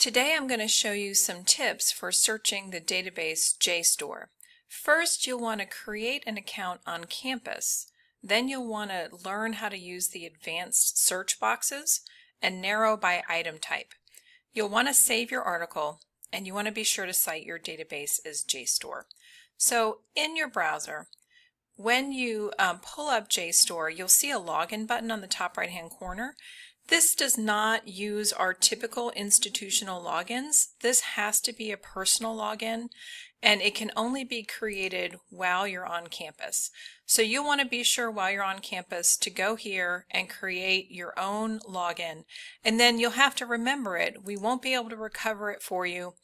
Today I'm going to show you some tips for searching the database JSTOR. First, you'll want to create an account on campus. Then you'll want to learn how to use the advanced search boxes and narrow by item type. You'll want to save your article and you want to be sure to cite your database as JSTOR. So in your browser, when you um, pull up JSTOR, you'll see a login button on the top right hand corner. This does not use our typical institutional logins. This has to be a personal login and it can only be created while you're on campus. So you'll want to be sure while you're on campus to go here and create your own login and then you'll have to remember it. We won't be able to recover it for you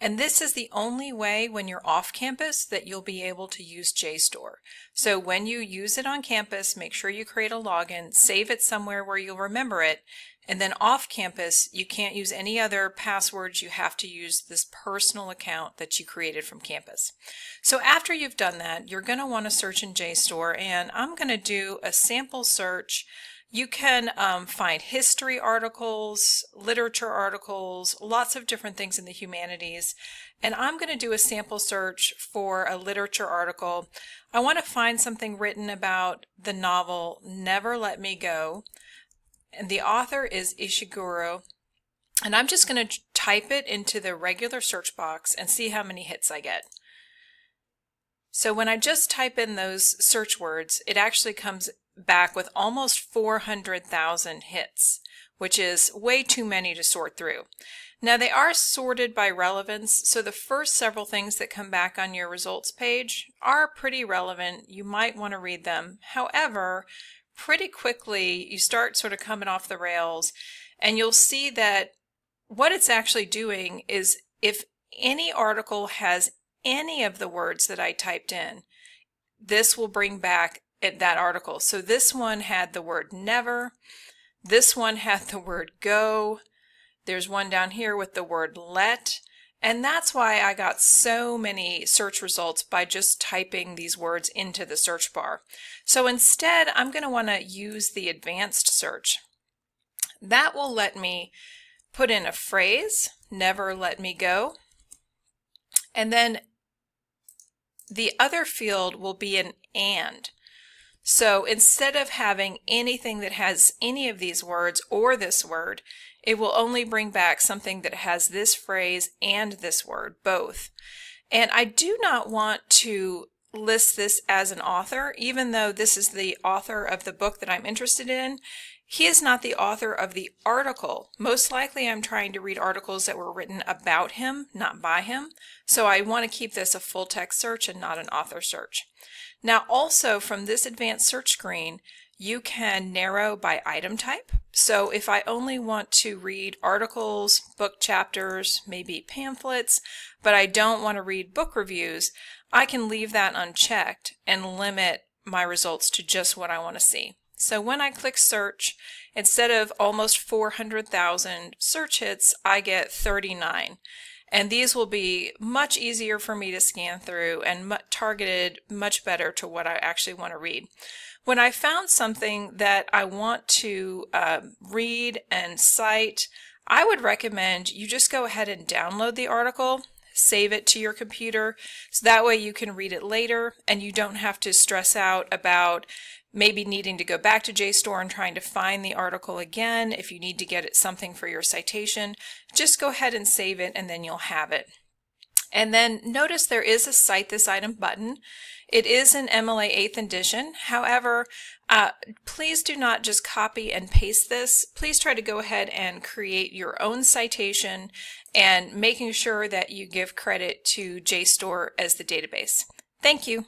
and this is the only way when you're off campus that you'll be able to use JSTOR. So when you use it on campus, make sure you create a login, save it somewhere where you'll remember it and then off campus, you can't use any other passwords. You have to use this personal account that you created from campus. So after you've done that, you're going to want to search in JSTOR and I'm going to do a sample search. You can um, find history articles, literature articles, lots of different things in the humanities. And I'm going to do a sample search for a literature article. I want to find something written about the novel Never Let Me Go and the author is Ishiguro. And I'm just going to type it into the regular search box and see how many hits I get. So when I just type in those search words, it actually comes back with almost 400,000 hits, which is way too many to sort through. Now they are sorted by relevance, so the first several things that come back on your results page are pretty relevant. You might want to read them. However, pretty quickly you start sort of coming off the rails and you'll see that what it's actually doing is if any article has any of the words that I typed in, this will bring back that article. So this one had the word never. This one had the word go. There's one down here with the word let. And that's why I got so many search results by just typing these words into the search bar. So instead, I'm going to want to use the advanced search. That will let me put in a phrase, never let me go. And then the other field will be an and. So instead of having anything that has any of these words or this word, it will only bring back something that has this phrase and this word, both. And I do not want to list this as an author, even though this is the author of the book that I'm interested in. He is not the author of the article. Most likely I'm trying to read articles that were written about him, not by him. So I want to keep this a full text search and not an author search. Now also from this advanced search screen, you can narrow by item type. So if I only want to read articles, book chapters, maybe pamphlets, but I don't want to read book reviews, I can leave that unchecked and limit my results to just what I want to see. So when I click search, instead of almost 400,000 search hits, I get 39. And these will be much easier for me to scan through and targeted much better to what I actually want to read. When I found something that I want to uh, read and cite, I would recommend you just go ahead and download the article, save it to your computer, so that way you can read it later and you don't have to stress out about maybe needing to go back to JSTOR and trying to find the article again. If you need to get it something for your citation, just go ahead and save it and then you'll have it. And then notice there is a Cite This Item button. It is an MLA 8th edition. However, uh, please do not just copy and paste this. Please try to go ahead and create your own citation and making sure that you give credit to JSTOR as the database. Thank you.